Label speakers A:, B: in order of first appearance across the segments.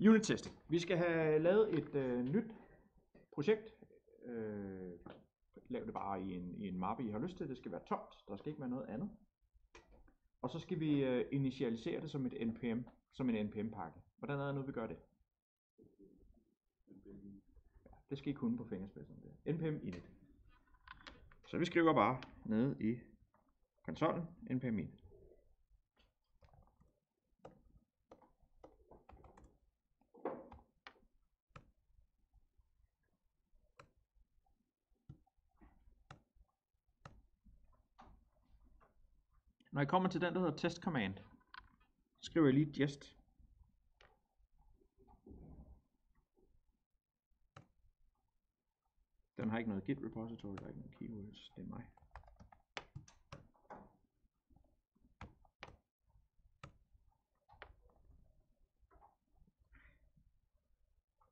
A: Unit testing. Vi skal have lavet et øh, nyt projekt. Øh, lav det bare i en, i en mappe, I har lyst til. Det skal være tomt. Der skal ikke være noget andet. Og så skal vi øh, initialisere det som et npm, som en npm-pakke. Hvordan er det nu, vi gør det? Ja, det skal I kunne på fingerspidsen. Det. npm init. Så vi skriver bare nede i konsollen npm init. Når jeg kommer til den, der hedder test command, så skriver jeg lige jest. Den har ikke noget git repository, der er ikke noget keywords, det er mig.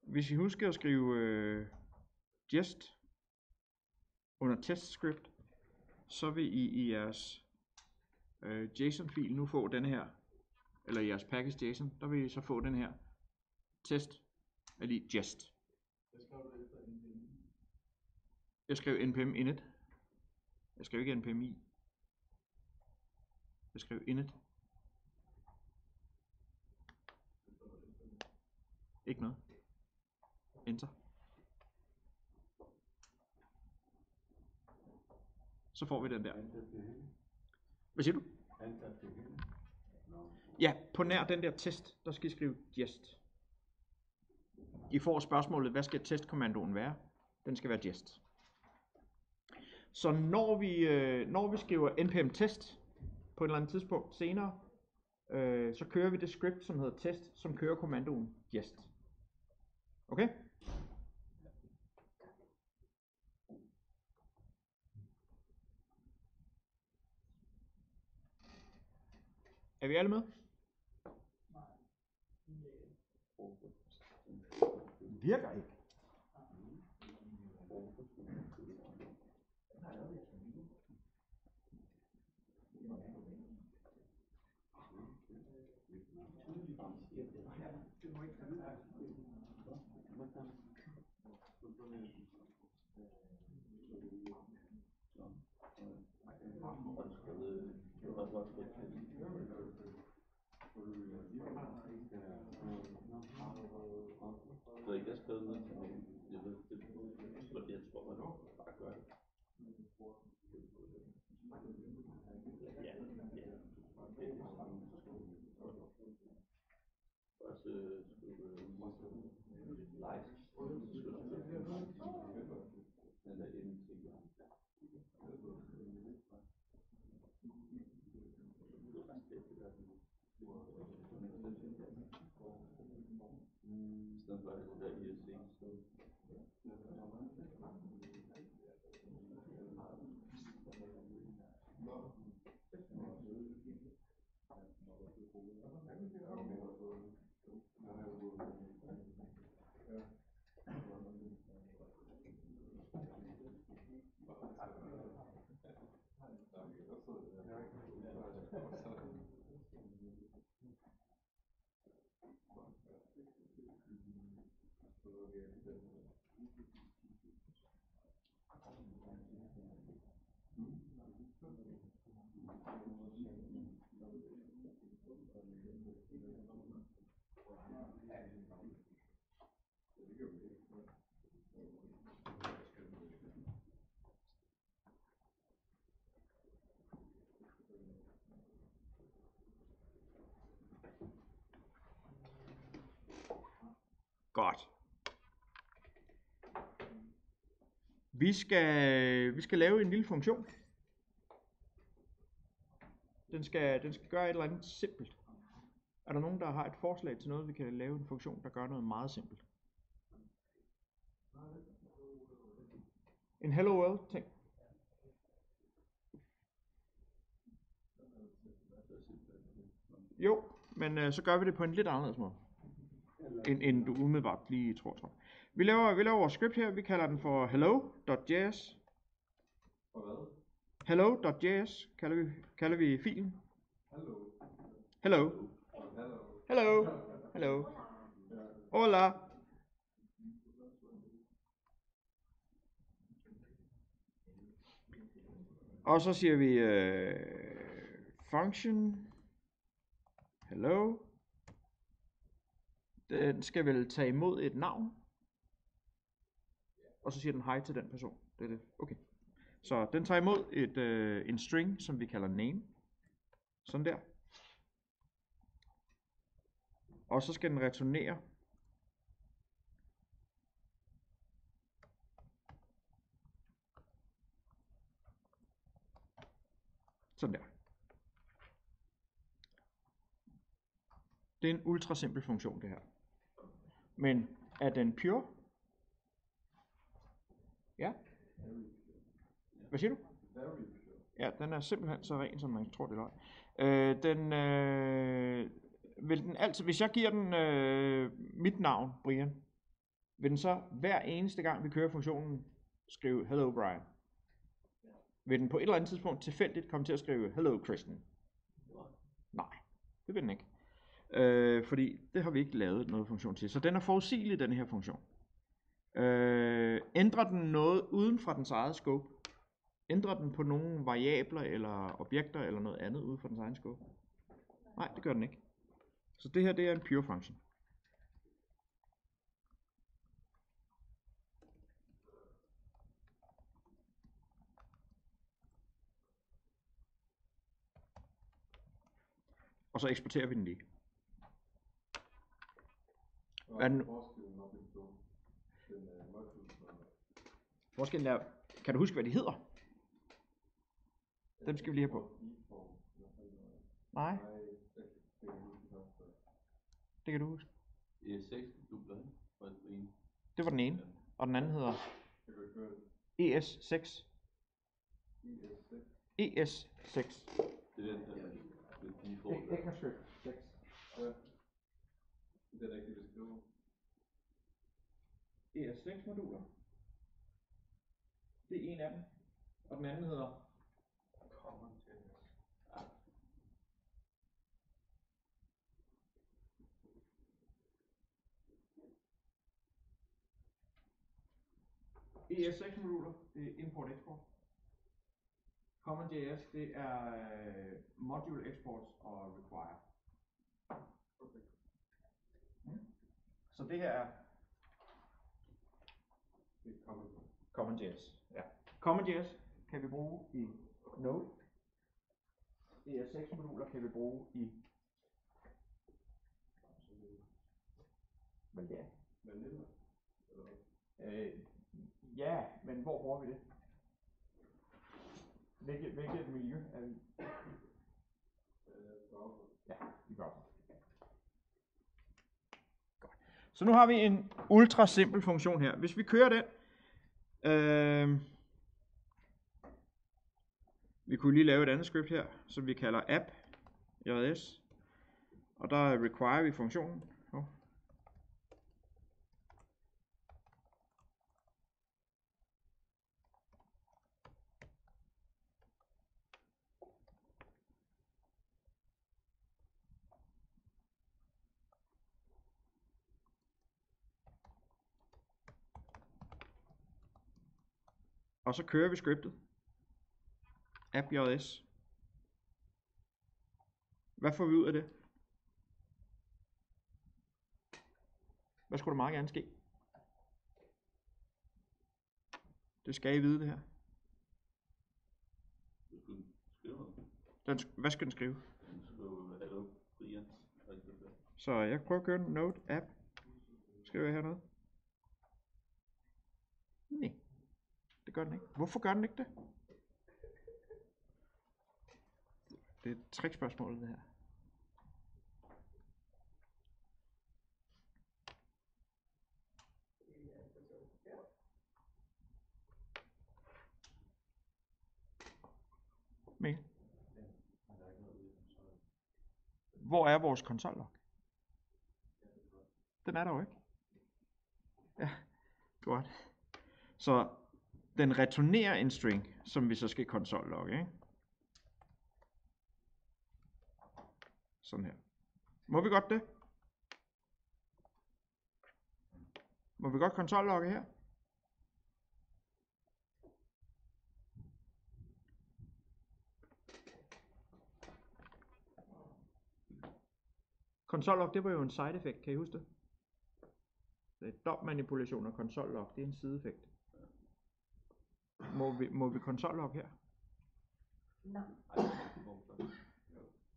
A: Hvis I husker at skrive øh, jest under test script, så vil I i jeres øh, JSON-fil nu få den her, eller jeres package JSON, der vil I så få den her test er lige jest. Jeg skrev npm init. Jeg skrev ikke npm i. Jeg skrev init. Ikke noget. Enter. Så får vi den der. Hvad siger du? Ja, på nær den der test, der skal I skrive jest. I får spørgsmålet, hvad skal testkommandoen være? Den skal være jest. Så når vi, øh, når vi skriver npm test på et eller andet tidspunkt senere, øh, så kører vi det script, som hedder test, som kører kommandoen jest. Okay? Er vi alle med? Virker ikke.
B: Så ikke jeg skrev ned til nogen. Jeg ved, det, jeg tror, man bare gør det. Ja, ja. Det er det samme. Først øh, skulle du øh, like, så skulle du den der ende til jer. I stedet for at det der ISC, så
A: Godt. Vi skal, vi skal lave en lille funktion. Den skal, den skal gøre et eller andet simpelt. Er der nogen, der har et forslag til noget, vi kan lave en funktion, der gør noget meget simpelt? En hello world ting. Jo, men øh, så gør vi det på en lidt anderledes måde, end, end du umiddelbart lige tror. tror. Vi laver, vi laver vores script her, vi kalder den for hello.js.
B: For hvad?
A: Hello.js kalder vi, kalder vi filen. Hello.
B: Hello.
A: Hello. Hello. Hola. Og så siger vi øh, function hello. Den skal vel tage imod et navn. Og så siger den hej til den person. Det er det. Okay. Så den tager imod et, øh, en string, som vi kalder name. Sådan der. Og så skal den returnere Sådan der. Det er en ultra simpel funktion det her. Men er den pure? Ja. Hvad siger du? Ja, den er simpelthen så ren, som man tror, det er løgn. Øh, den, øh, vil den altid, hvis jeg giver den øh, mit navn, Brian, vil den så hver eneste gang, vi kører funktionen, skrive Hello Brian? Vil den på et eller andet tidspunkt tilfældigt komme til at skrive Hello Christian? Nej, det vil den ikke. Øh, fordi det har vi ikke lavet noget funktion til. Så den er forudsigelig, den her funktion. Øh, ændrer den noget uden fra dens eget scope? Ændrer den på nogle variabler eller objekter eller noget andet uden for dens egen scope? Nej, det gør den ikke. Så det her det er en pure function. Og så eksporterer vi den lige. Hvad er den? Forskellen er, kan du huske, hvad de hedder? Dem skal vi lige have på. Nej, det kan du huske.
B: E6 dubler, ikke? For et en.
A: Det var den ene. Og den anden hedder E ES6. ES6.
B: Det er den der, det er default.
A: ECMAScript 6.
C: Det er da ikke det, skriver.
A: ES6 moduler. Det er en af dem. Og den anden hedder
C: Common tennis.
A: ES6 moduler, det er import export. CommonJS, det er øh, module exports og require. Mm. Så det her er. CommonJS. Ja. CommonJS kan vi bruge i Node. ES6 moduler kan vi bruge i
C: hvad?
A: Øh, ja, men hvor bruger vi det? Hvilket, hvilket miljø er vi? i?
C: Øh, browser.
A: Ja, vi gør det. Godt. Så nu har vi en ultra simpel funktion her. Hvis vi kører den, øh, vi kunne lige lave et andet script her, som vi kalder app.js, Og der require vi funktionen. Oh. Og så kører vi scriptet. AppJS. Hvad får vi ud af det? Hvad skulle der meget gerne ske? Det skal I vide det her. Den, hvad skal den skrive? Så jeg kan prøve at køre en Node app. Skriver jeg hernede? Nej. Det gør den ikke. Hvorfor gør den ikke det? Det er et trickspørgsmål, det her. Mikkel? Hvor er vores konsollog? Den er der jo ikke. Ja, godt. Så den returnerer en string, som vi så skal konsol-logge, ikke? Sådan her. Må vi godt det? Må vi godt konsollogge her? Konsollog, det var jo en side effect, kan I huske det? Det er dommanipulation og konsollog, det er en sideeffekt. Må vi, må vi konsollog her?
D: Nej.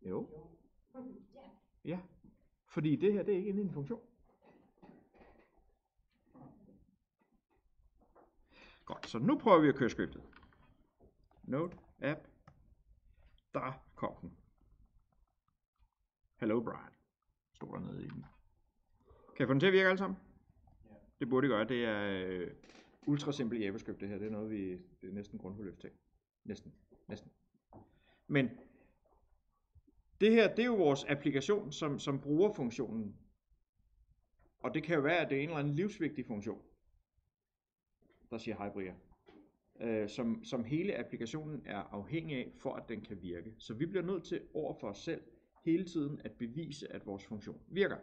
A: Jo.
D: Ja.
A: Ja. Fordi det her, det er ikke inde i en funktion. Godt, så nu prøver vi at køre scriptet. Node, app, der kom den. Hello Brian, stod der nede i den. Kan jeg få den til at virke alle sammen?
C: Ja.
A: Det burde det gøre, det er øh, ultra simpel JavaScript det her, det er noget vi, det er næsten grundforløbsting. Næsten, næsten. Men det her, det er jo vores applikation, som, som bruger funktionen. Og det kan jo være, at det er en eller anden livsvigtig funktion, der siger hej Bria. Øh, som, som hele applikationen er afhængig af, for at den kan virke. Så vi bliver nødt til over for os selv hele tiden at bevise, at vores funktion virker.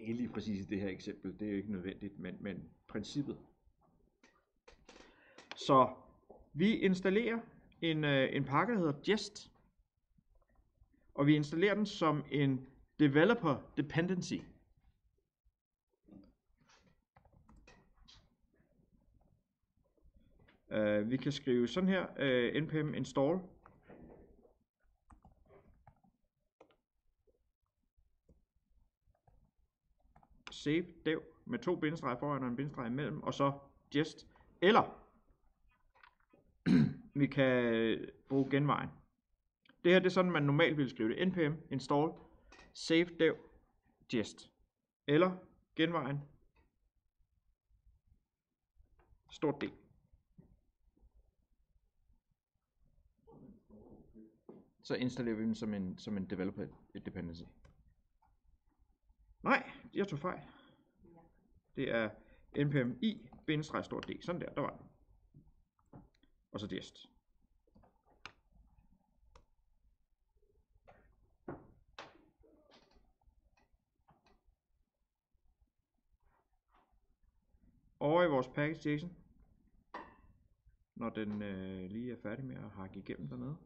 A: Ikke lige præcis i det her eksempel, det er jo ikke nødvendigt, men, men princippet. Så vi installerer en, øh, en pakke, der hedder Jest. Og vi installerer den som en developer dependency. Uh, vi kan skrive sådan her, uh, npm install save dev med to bindestreger foran og en bindestreg imellem, og så jest, eller vi kan bruge genvejen. Det her det er sådan, man normalt ville skrive det. npm install save dev jest, eller genvejen stort D. Så installerer vi den som en, som en developer dependency. Nej, jeg tog fejl. Det er npm i bindestreg stort D. Sådan der, der var den. Og så jest. Over i vores package.json, når den øh, lige er færdig med at hakke igennem dernede.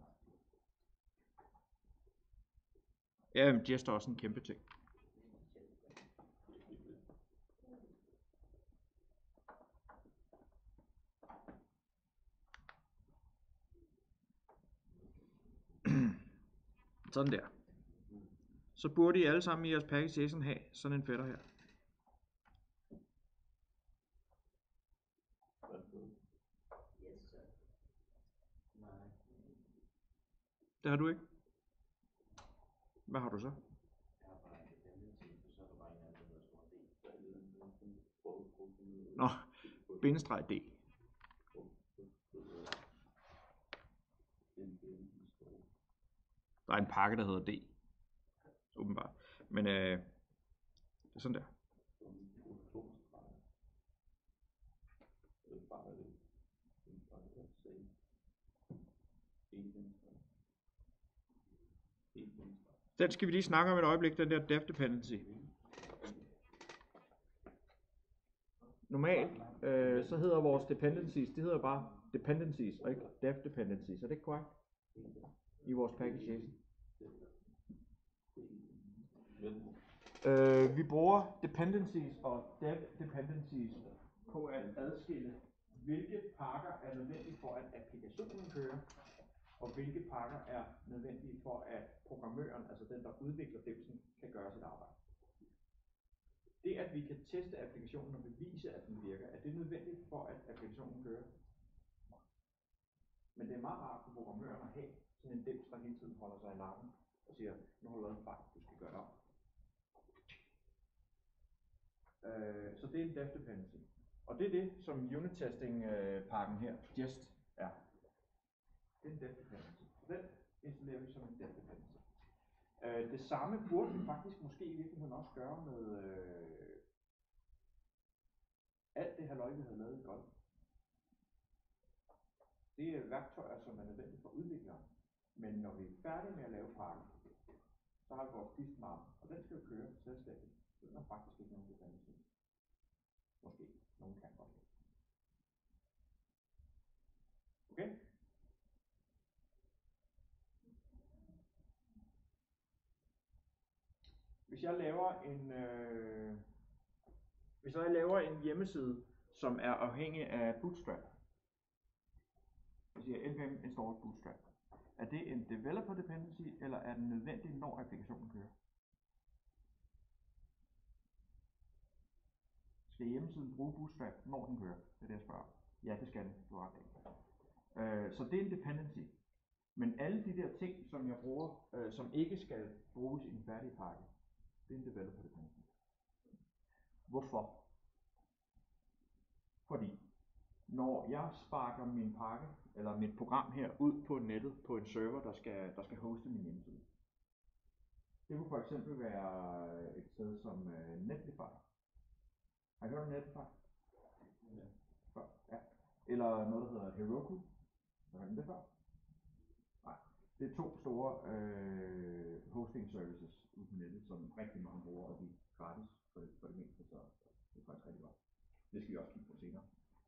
A: Ja, men jest er også en kæmpe ting. Sådan der. Så burde I alle sammen i jeres package.json have sådan en fætter her. Det har du ikke? Hvad har du så?
B: Bare så der
A: Nå, bindestreg D. Der er en pakke, der hedder D. Åbenbart. Men øh, det er sådan der. Den skal vi lige snakke om et øjeblik, den der def dependency. Normalt, øh, så hedder vores dependencies, det hedder bare dependencies, og ikke def dependencies. Er det ikke korrekt? I vores package Øh, vi bruger dependencies og dev dependencies på at adskille, hvilke pakker er nødvendige for, at applikationen kører, og hvilke pakker er nødvendige for, at programmøren, altså den, der udvikler devsen, kan gøre sit arbejde. Det, at vi kan teste applikationen og bevise, at den virker, er det nødvendigt for, at applikationen kører? Men det er meget rart for programmøren at have sådan en dims, der hele tiden holder sig i nakken og siger, nu har du lavet en fejl, du skal gøre det om. Øh, så det er en def dependency. Og det er det, som unit testing øh, pakken her, Jest, er. Det er en def dependency. Så den installerer vi som en def dependency. Øh, det samme burde vi faktisk måske i virkeligheden også gøre med øh, alt det halløj, vi havde lavet i Golf. Det er værktøjer, som er nødvendige for udviklere. Men når vi er færdige med at lave pakken, så har vi vores diskmark, og den skal jo køre selvstændigt. Så den har faktisk ikke nogen dependency. Måske. Nogen kan godt. Okay? Hvis jeg laver en, øh, hvis jeg laver en hjemmeside, som er afhængig af Bootstrap, jeg siger npm install Bootstrap, er det en developer dependency, eller er den nødvendig, når applikationen kører? Skal hjemmesiden bruge Bootstrap, når den kører? Det er det, jeg spørger. Ja, det skal den. Du har ret. Øh, så det er en dependency. Men alle de der ting, som jeg bruger, øh, som ikke skal bruges i en færdig pakke, det er en developer dependency. Hvorfor? Fordi når jeg sparker min pakke, eller mit program her ud på nettet på en server, der skal, der skal hoste min hjemmeside. Det kunne for eksempel være et sted som uh, Netlify. Har I hørt om Netlify? Ja. Ja. Eller noget, der hedder Heroku. Har I hørt om det før? Nej. Det er to store øh, hosting services ude på nettet, som rigtig mange bruger, og de er gratis for det, for det meste, så det er faktisk rigtig godt. Det skal vi også kigge på senere.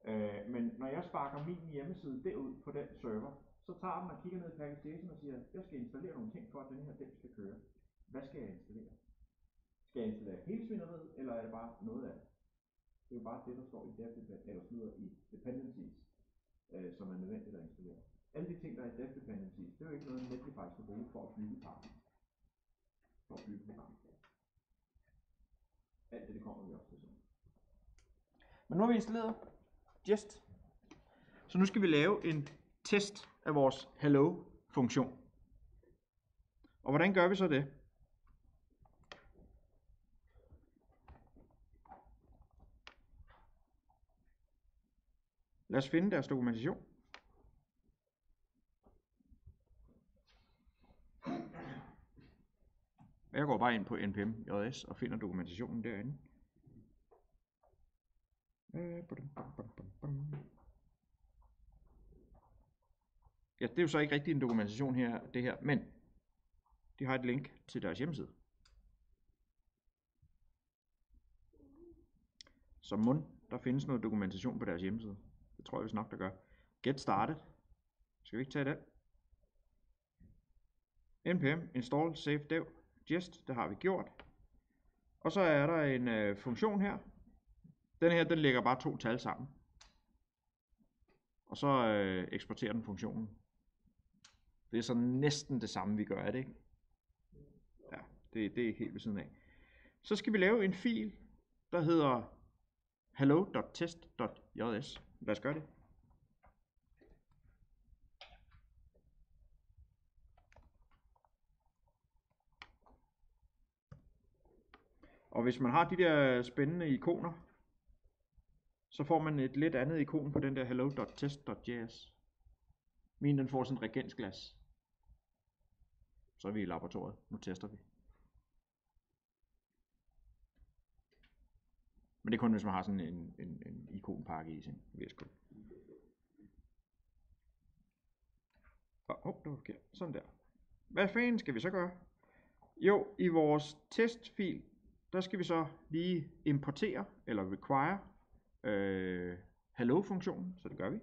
A: Øh, men når jeg sparker min hjemmeside derud på den server, så tager den og kigger ned i package.json og siger, jeg skal installere nogle ting for, at den her den skal køre. Hvad skal jeg installere? Skal jeg installere hele svineriet, eller er det bare noget af det? Det er jo bare det, der står i, dev, eller slutter i dependencies, øh, som er nødvendigt at installere. Alle de ting, der er i dev dependencies, det er jo ikke noget, Netlify skal bruge for at bygge pakken. For at bygge programmet. Alt det, det kommer vi også til sådan. Men nu har vi installeret Jest. Så nu skal vi lave en test af vores hello-funktion. Og hvordan gør vi så det? Lad os finde deres dokumentation. Jeg går bare ind på npm.js og finder dokumentationen derinde. Ja, det er jo så ikke rigtig en dokumentation her, det her, men de har et link til deres hjemmeside. Så mund, der findes noget dokumentation på deres hjemmeside. Det tror jeg vist nok, der gør. Get started. Skal vi ikke tage det? npm install save dev jest, det har vi gjort. Og så er der en øh, funktion her. Den her, den lægger bare to tal sammen. Og så øh, eksporterer den funktionen. Det er så næsten det samme, vi gør, er det ikke? Ja, det, det er helt ved siden af. Så skal vi lave en fil, der hedder hello.test.js. Lad os gøre det. Og hvis man har de der spændende ikoner, så får man et lidt andet ikon på den der hello.test.js. Min den får sådan en reagensglas. Så er vi i laboratoriet. Nu tester vi. Men det er kun, hvis man har sådan en, en, en ikonpakke i sin VS Code. Og, oh, det var forkert. Sådan der. Hvad fanden skal vi så gøre? Jo, i vores testfil, der skal vi så lige importere, eller require, øh, hello-funktionen, så det gør vi.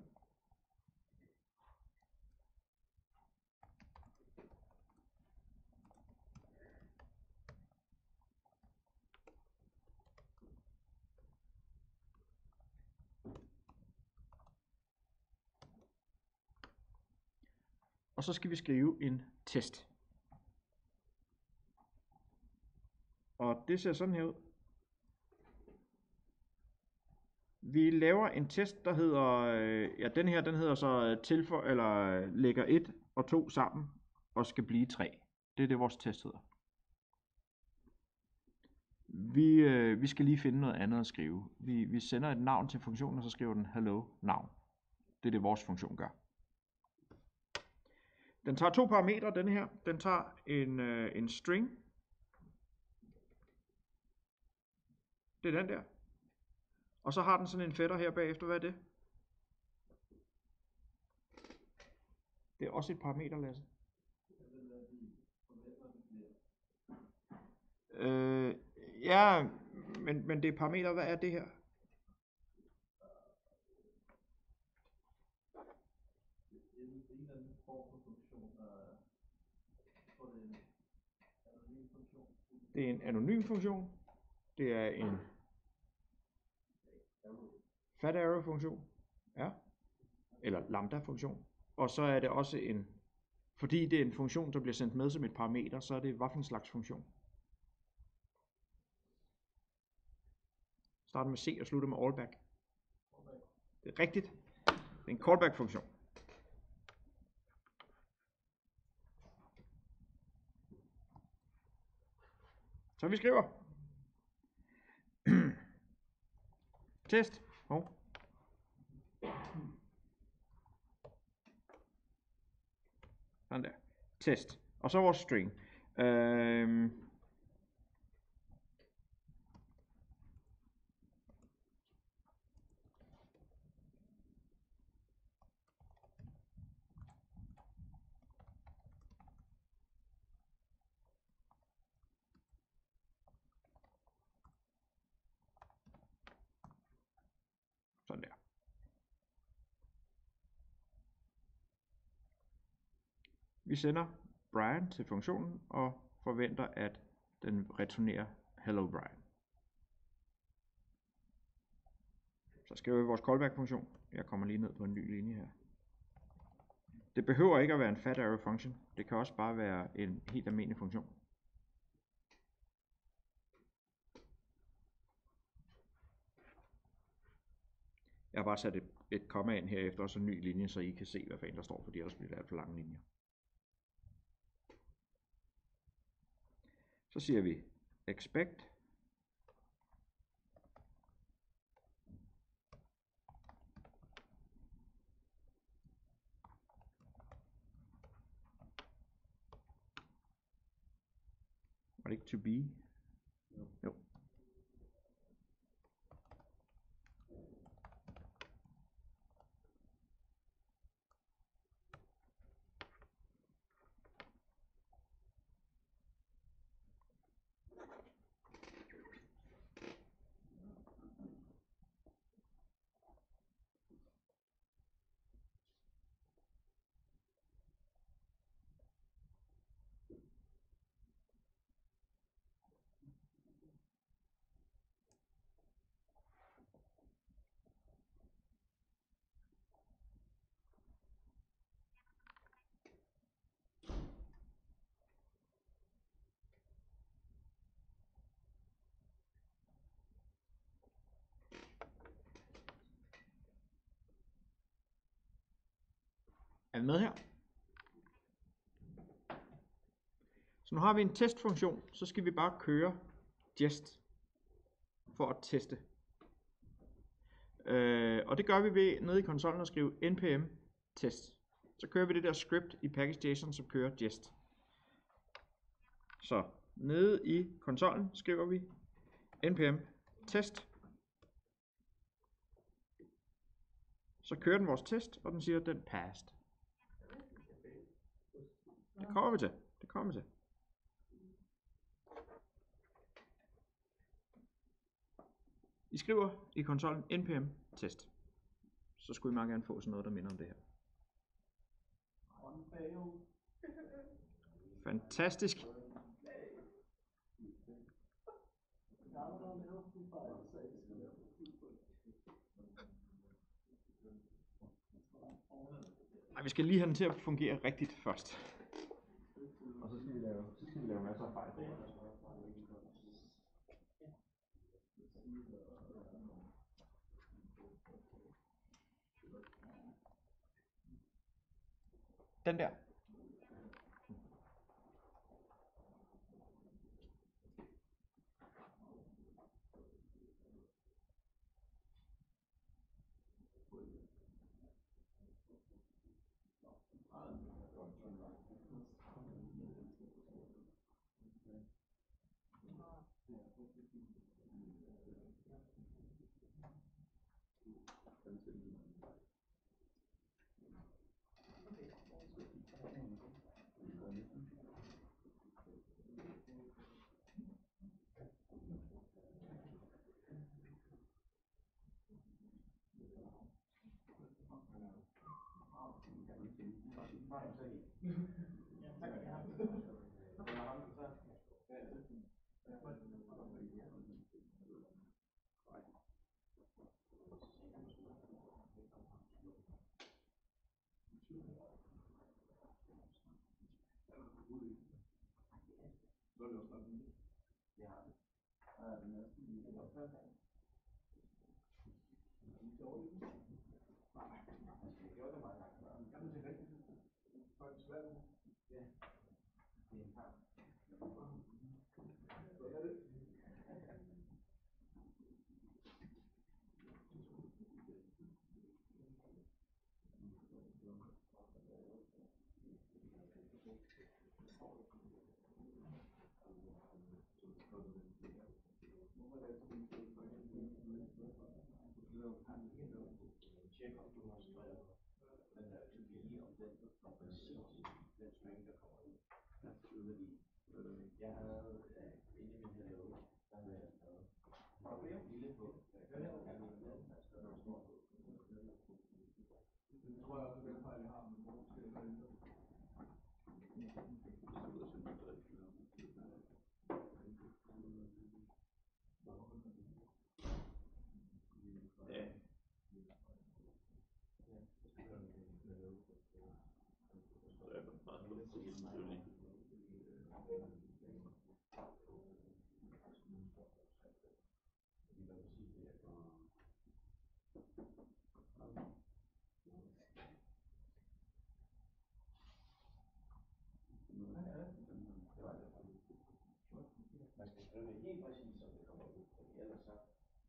A: Og så skal vi skrive en test. Og det ser sådan her ud. Vi laver en test, der hedder, øh, ja den her, den hedder så øh, tilføj, eller øh, lægger 1 og 2 sammen og skal blive 3. Det er det, vores test hedder. Vi, øh, vi skal lige finde noget andet at skrive. Vi, vi sender et navn til funktionen, og så skriver den hello navn. Det er det, vores funktion gør. Den tager to parametre, den her. Den tager en, øh, en string. Det er den der. Og så har den sådan en fætter her bagefter. Hvad er det? Det er også et parameter, Lasse. Øh, ja, men, men det er parameter. Hvad er det her? Det er en anonym funktion. Det er en fat arrow funktion. Ja. Eller lambda funktion. Og så er det også en, fordi det er en funktion, der bliver sendt med som et parameter, så er det hvad for en slags funktion? Starter med C og slutter med allback. Det er rigtigt. Det er en callback funktion. Så vi skriver. Test. Hov. Sådan der. Test. Og så vores string. Øhm. Sådan der. Vi sender Brian til funktionen og forventer, at den returnerer Hello Brian. Så skriver vi vores callback-funktion. Jeg kommer lige ned på en ny linje her. Det behøver ikke at være en fat arrow function. Det kan også bare være en helt almindelig funktion. Jeg har bare sat et, et komma ind herefter, og så en ny linje, så I kan se, hvad fanden der står, fordi ellers bliver det alt for lange linjer. Så siger vi expect Var det ikke to be? Er vi med her? Så nu har vi en testfunktion, så skal vi bare køre jest for at teste. Øh, og det gør vi ved nede i konsollen at skrive npm test. Så kører vi det der script i package.json, som kører jest. Så nede i konsollen skriver vi npm test. Så kører den vores test, og den siger, at den passed. Det kommer vi til. Det kommer vi til. I skriver i konsollen npm test. Så skulle I meget gerne få sådan noget, der minder om det her. Fantastisk. Ej, vi skal lige have den til at fungere rigtigt først. Så skal vi lave, så skal vi lave masser af fejl. Den der.
B: 你给
C: 我看看，你给我瞧瞧。Yeah.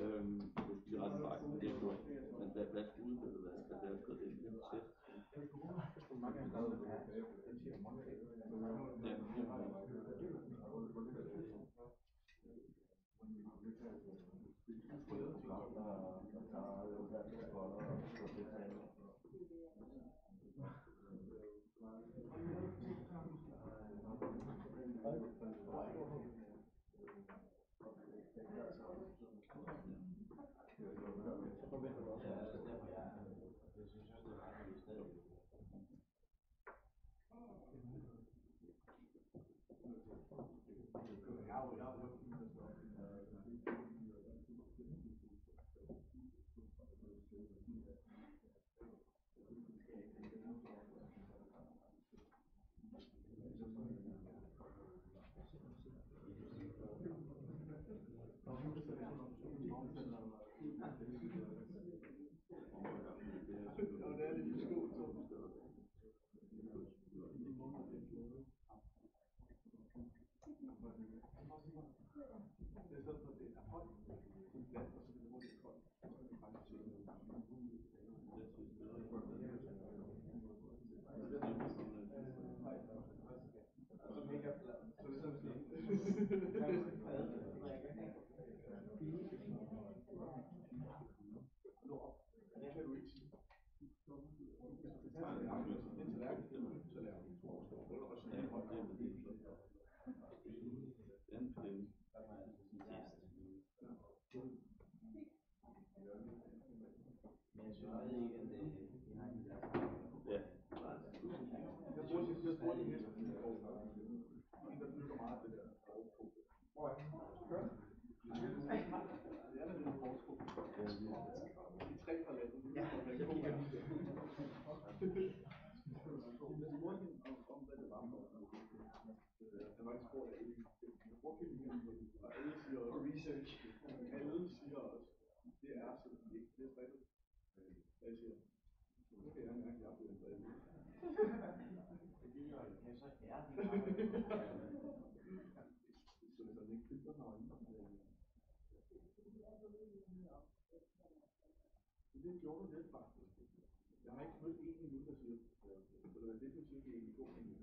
C: øhm, det
B: er
A: de rette
B: bakken, det er godt. Men hvad, hvad skal udfaldet være? Skal det
C: gå det til? Ja. Kan jeg mærke, at jeg bliver strikket. Så det er sådan ikke filter, når man det gjorde du lidt faktisk. Jeg har ikke mødt en endnu, der siger, så det er det, du siger, det er en god endnu.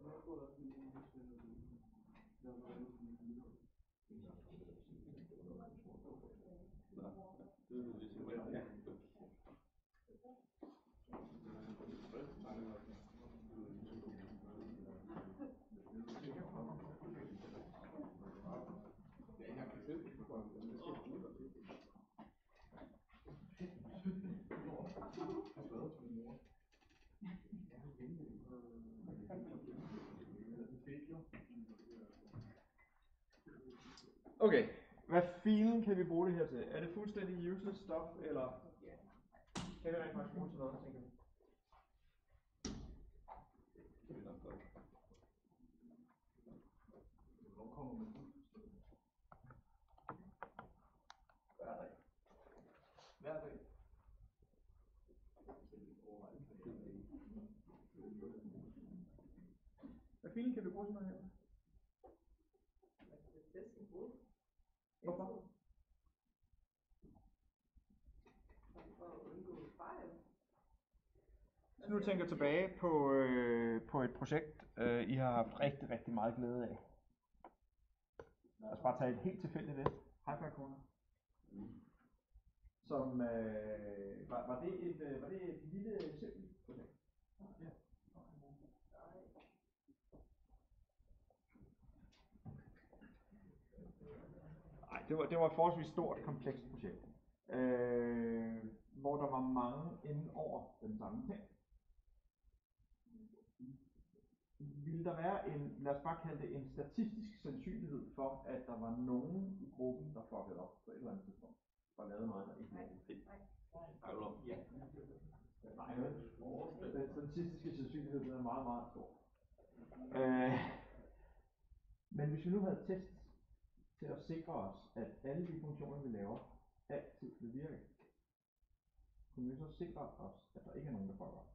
C: Jeg tror også, det er en, der siger, jeg har været ude i videre.
B: Det er ligesom, ja.
C: Første tegning var sådan, Ja, jeg kan selv ikke få det. Jeg skal ikke ud og se det. Jeg har skrevet til min mor. Det fik jo.
A: Okay, hvad filen kan vi bruge det her til? Er det fuldstændig useless stuff, eller kan vi rent faktisk bruge det til noget, tænker vi?
B: Det er nok godt.
C: Hvornår kommer man ud? Hver dag. Hver dag.
A: Hvad filen kan vi bruge til noget her? Hvorfor? Hvis nu tænker tilbage på, øh, på et projekt, øh, I har haft rigtig, rigtig meget glæde af. Lad os bare tage et helt tilfældigt et. Hi-Fi Corner. Som, øh, var, var, det et, øh, var det et lille, simpelt projekt? Ja. Nej, det var, det var et forholdsvis stort, komplekst projekt. Øh, hvor der var mange inde over den samme ting. Ville der være en, lad os bare kalde det en statistisk sandsynlighed for, at der var nogen i gruppen, der fuckede op på et eller andet tidspunkt, og lavede noget, der ikke var
B: Ejler.
A: Ja. Nej? Den statistiske sandsynlighed den er meget, meget stor. Øh, men hvis vi nu havde test til at sikre os, at alle de funktioner, vi laver, altid vil virke, kunne vi så sikre os, at der ikke er nogen, der fucker op?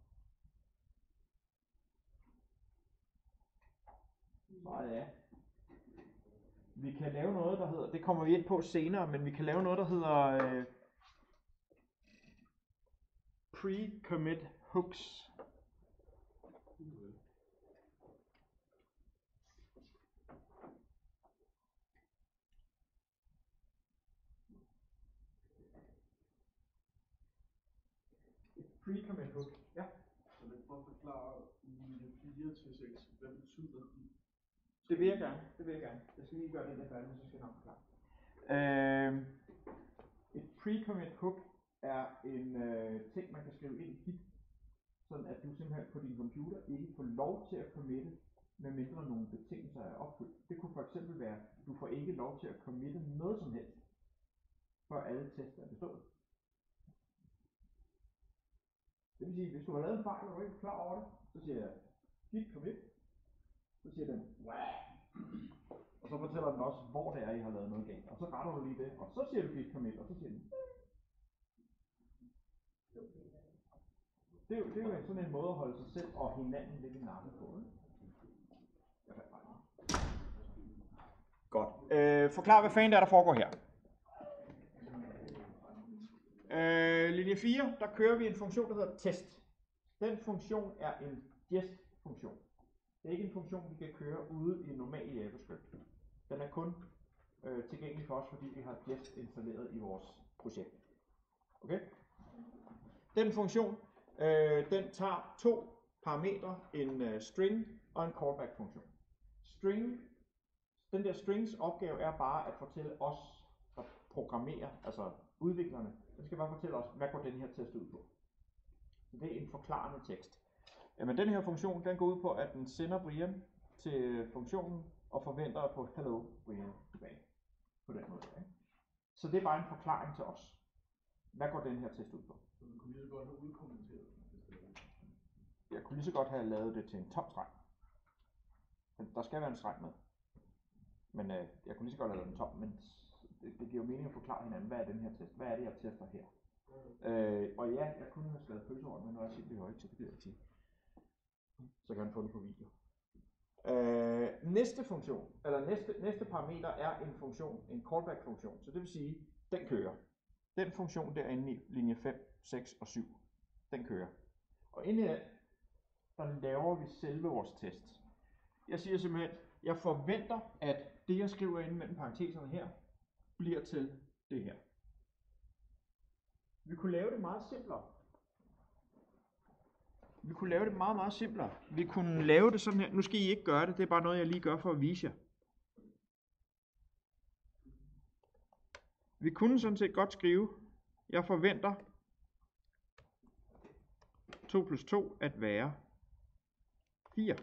A: Svaret ja. Vi kan lave noget, der hedder, det kommer vi ind på senere, men vi kan lave noget, der hedder øh, pre-commit hooks. Pre-commit hook. Ja.
C: Så det er for at forklare linje 4 til 6, hvad betyder de?
A: Det vil jeg gerne. Det vil jeg gerne. Jeg skal lige gøre det der færdigt, så skal jeg nok klar. Øh, et pre-commit hook er en øh, ting, man kan skrive ind i Git, sådan at du simpelthen på din computer ikke får lov til at committe, medmindre nogle betingelser er opfyldt. Det kunne for eksempel være, at du får ikke lov til at committe noget som helst, før alle tester er bestået. Det vil sige, hvis du har lavet en fejl, og du er ikke klar over det, så siger jeg, git commit, så siger den, Wah! og så fortæller den også, hvor det er, I har lavet noget galt, og så retter du lige det, og så siger du git commit, og så siger den, det er, jo, det er jo sådan en måde at holde sig selv og hinanden lidt i nakken på. Ikke? Godt. Øh, forklar, hvad fanden der, er, der foregår her. Øh, linje 4, der kører vi en funktion, der hedder test. Den funktion er en gest-funktion. Det er ikke en funktion, vi kan køre ude i en normal JavaScript. Den er kun øh, tilgængelig for os, fordi vi har Jest installeret i vores projekt. Okay? Den funktion, øh, den tager to parametre, en øh, string og en callback funktion. String, den der strings opgave er bare at fortælle os, der programmerer, altså udviklerne, den skal bare fortælle os, hvad går den her test ud på. Så det er en forklarende tekst. Jamen den her funktion, den går ud på, at den sender Brian til funktionen og forventer at få hello Brian tilbage. På den måde. Ikke? Så det er bare en forklaring til os. Hvad går den her test ud på?
C: Så man kunne lige så godt have udkommenteret det.
A: Jeg kunne lige så godt have lavet det til en tom streg. Men der skal være en streg med. Men øh, jeg kunne lige så godt have lavet den tom, men det, det giver jo mening at forklare hinanden, hvad er den her test? Hvad er det, jeg tester her? Øh, og ja, jeg kunne have skrevet pølseorden, men nu er jeg simpelthen højt, så det gider jeg ikke sige. Så kan han få det på video. Øh, næste funktion, eller næste, næste parameter er en funktion, en callback funktion. Så det vil sige, den kører. Den funktion derinde i linje 5, 6 og 7, den kører. Og inde i der laver vi selve vores test. Jeg siger simpelthen, jeg forventer, at det jeg skriver inde mellem parenteserne her, bliver til det her. Vi kunne lave det meget simplere. Vi kunne lave det meget, meget simplere. Vi kunne lave det sådan her. Nu skal I ikke gøre det, det er bare noget, jeg lige gør for at vise jer. Vi kunne sådan set godt skrive, jeg forventer 2 plus 2 at være 4.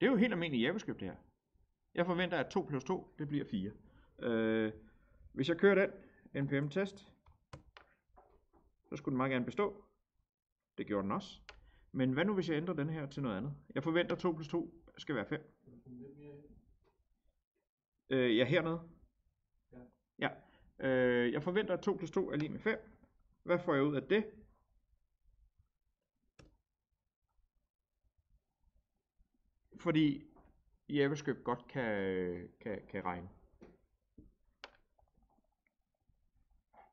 A: Det er jo helt almindeligt JavaScript det her. Jeg forventer, at 2 plus 2, det bliver 4. Øh, hvis jeg kører den, npm test, så skulle den meget gerne bestå. Det gjorde den også. Men hvad nu, hvis jeg ændrer den her til noget andet? Jeg forventer, at 2 plus 2 skal være 5. Øh, ja, hernede.
C: Ja.
A: Ja. Øh, jeg forventer, at 2 plus 2 er lige med 5. Hvad får jeg ud af det? Fordi JavaScript godt kan, kan, kan regne.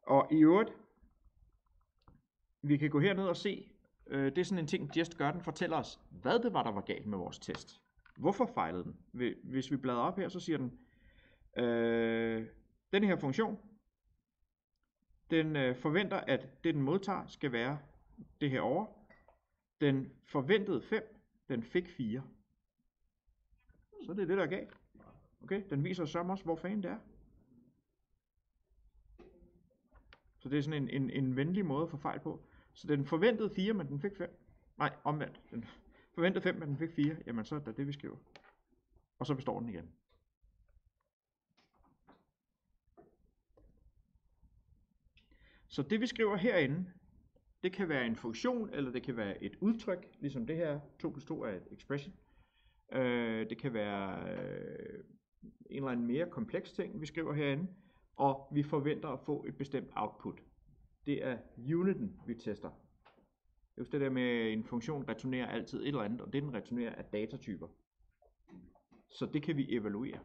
A: Og i øvrigt, vi kan gå herned og se, øh, det er sådan en ting, Jest gør, den fortæller os, hvad det var, der var galt med vores test. Hvorfor fejlede den? Hvis vi bladrer op her, så siger den, øh, den her funktion, den øh, forventer, at det den modtager skal være det her over. Den forventede 5, den fik 4. Så det er det, der er galt. Okay, den viser os også, hvor fanden det er. Så det er sådan en, en, en venlig måde at få fejl på. Så den forventede 4, men den fik 5. Nej, omvendt. Den forventede 5, men den fik 4. Jamen så er det det, vi skriver. Og så består den igen. Så det vi skriver herinde, det kan være en funktion, eller det kan være et udtryk, ligesom det her 2 plus 2 er et expression. Øh, det kan være øh, en eller anden mere kompleks ting, vi skriver herinde, og vi forventer at få et bestemt output. Det er uniten, vi tester. Det er det der med, at en funktion returnerer altid et eller andet, og det den returnerer er datatyper. Så det kan vi evaluere.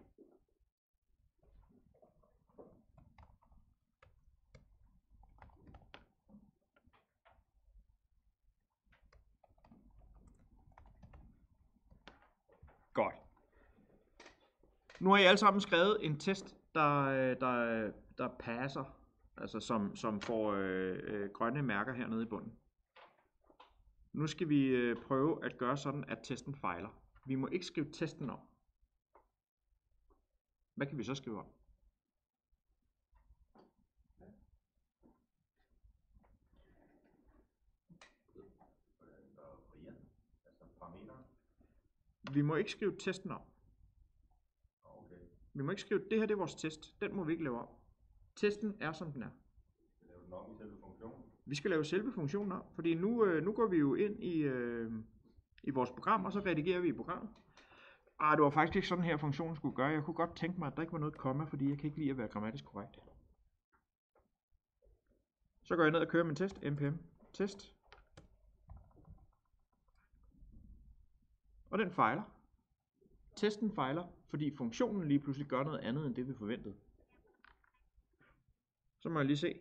A: Godt. Nu har I alle sammen skrevet en test, der, øh, der, der passer, altså som, som får øh, øh, grønne mærker hernede i bunden. Nu skal vi øh, prøve at gøre sådan, at testen fejler. Vi må ikke skrive testen om. Hvad kan vi så skrive om? Vi må ikke skrive testen om.
B: Okay.
A: Vi må ikke skrive, det her det er vores test. Den må vi ikke lave om. Testen er, som den er.
B: Skal lave den om i selve funktionen?
A: Vi skal lave selve funktionen om, fordi nu, øh, nu går vi jo ind i, øh, i vores program, og så redigerer vi i programmet. Ah, det var faktisk ikke sådan her funktionen skulle gøre. Jeg kunne godt tænke mig, at der ikke var noget komma, fordi jeg kan ikke lide at være grammatisk korrekt. Så går jeg ned og kører min test, npm test. Og den fejler. Testen fejler, fordi funktionen lige pludselig gør noget andet, end det vi forventede. Så må jeg lige se.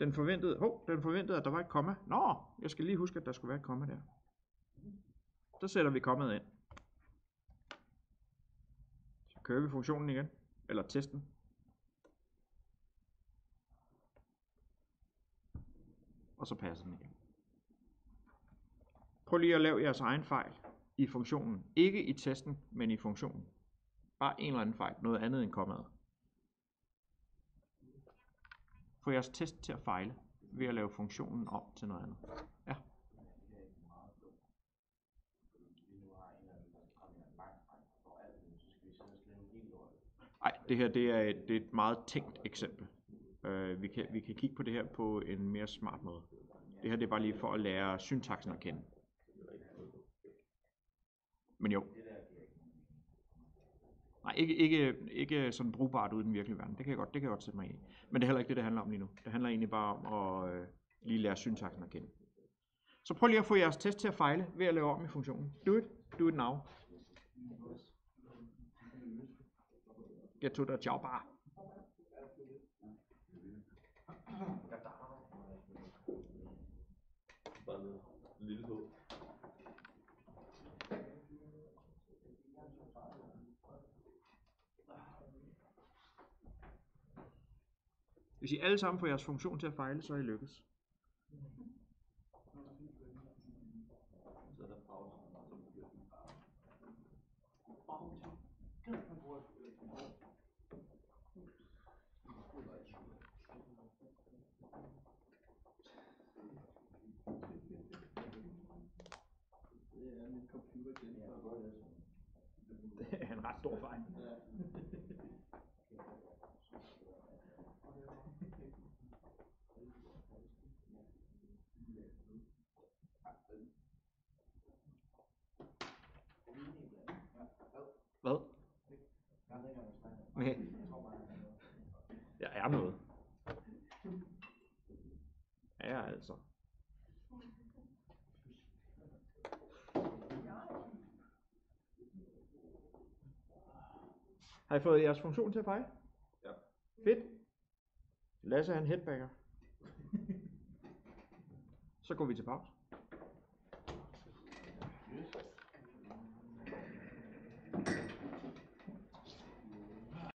A: Den forventede, hov, den forventede, at der var et komma. Nå, jeg skal lige huske, at der skulle være et komma der. Så sætter vi kommaet ind. kører vi funktionen igen, eller testen. Og så passer den igen. Prøv lige at lave jeres egen fejl i funktionen. Ikke i testen, men i funktionen. Bare en eller anden fejl, noget andet end kommaet. Få jeres test til at fejle ved at lave funktionen om til noget andet. Ja. Nej, det her det er, et, det er et meget tænkt eksempel. Uh, vi, kan, vi kan kigge på det her på en mere smart måde. Det her det er bare lige for at lære syntaksen at kende. Men jo. Nej, ikke, ikke, ikke sådan brugbart uden i den virkelige verden. Det kan jeg godt, det kan jeg godt sætte mig ind i. Men det er heller ikke det, det handler om lige nu. Det handler egentlig bare om at øh, lige lære syntaksen at kende. Så prøv lige at få jeres test til at fejle ved at lave om i funktionen. Do it. Do it now. Get to the job bare.
B: Bare noget lille.
A: Hvis I alle sammen får jeres funktion til at fejle, så er I lykkes. Det er en ret stor fejl. Hvad? Nej. Jeg er noget. Ja, altså. Har I fået jeres funktion til at fejle?
B: Ja.
A: Fedt. Lasse er en headbanger. Så går vi til pause.
C: Yes.